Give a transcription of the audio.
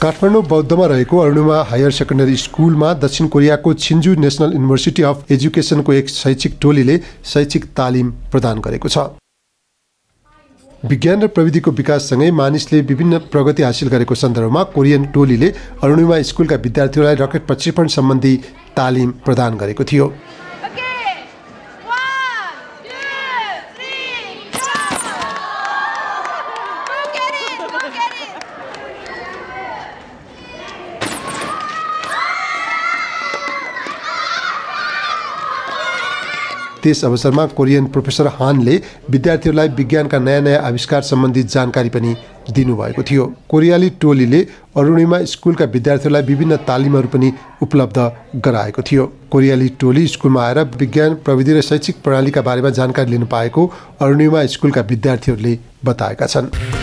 काठमाडौँ बौद्धमा रहेको Arunima higher secondary स्कुलमा दक्षिण कोरियाको छिन्जु नेसनल युनिभर्सिटी अफ एजुकेसनको एक शैक्षिक टोलीले शैक्षिक तालिम प्रदान गरेको छ। विज्ञान र प्रविधिको विकाससँगै मानिसले विभिन्न प्रगति हासिल गरेको सन्दर्भमा कोरियन टोलीले अरुणिमा स्कुलका विद्यार्थीहरूलाई रकेट प्रक्षेपण सम्बन्धी तालिम प्रदान गरेको थियो। त्यस अवसरमा कोरियन प्रोफेसर हानले विद्यार्थीहरूलाई विज्ञानका नयाँ नयाँ आविष्कार सम्बन्धी जानकारी पनि दिनुभएको थियो। कोरियाली टोलीले अरुणिमा स्कुलका विद्यार्थीहरूलाई विभिन्न तालिमहरू पनि उपलब्ध गराएको थियो। कोरियाली टोली स्कुलमा आएर विज्ञान प्रविधि र शैक्षिक प्रणालीका बारेमा जानकारी लिनु पाएको अरुणिमा स्कुलका विद्यार्थीहरूले बताएका छन्।